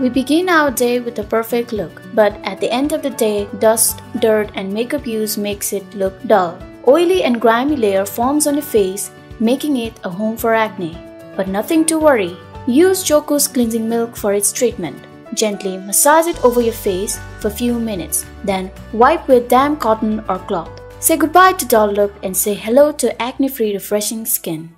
We begin our day with a perfect look, but at the end of the day, dust, dirt, and makeup use makes it look dull. Oily and grimy layer forms on the face, making it a home for acne. But nothing to worry. Use Jokose cleansing milk for its treatment. Gently massage it over your face for few minutes, then wipe with damp cotton or cloth. Say goodbye to dull look and say hello to acne-free refreshing skin.